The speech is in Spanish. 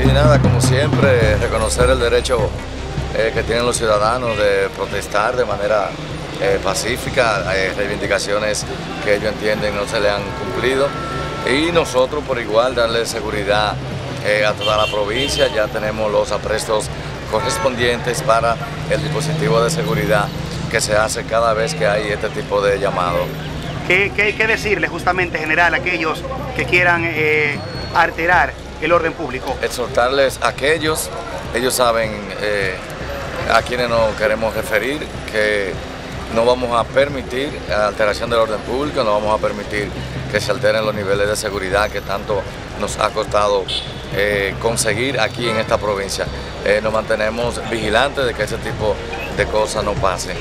Sí, nada, como siempre, reconocer el derecho eh, que tienen los ciudadanos de protestar de manera eh, pacífica, hay reivindicaciones que ellos entienden no se le han cumplido y nosotros por igual darle seguridad eh, a toda la provincia, ya tenemos los aprestos correspondientes para el dispositivo de seguridad que se hace cada vez que hay este tipo de llamado. ¿Qué, qué, decirle justamente, general, a aquellos que quieran eh, alterar el orden público? Exhortarles a aquellos, ellos saben eh, a quienes nos queremos referir, que no vamos a permitir alteración del orden público, no vamos a permitir que se alteren los niveles de seguridad que tanto nos ha costado eh, conseguir aquí en esta provincia. nos mantenemos vigilantes de que ese tipo de cosas no pasen.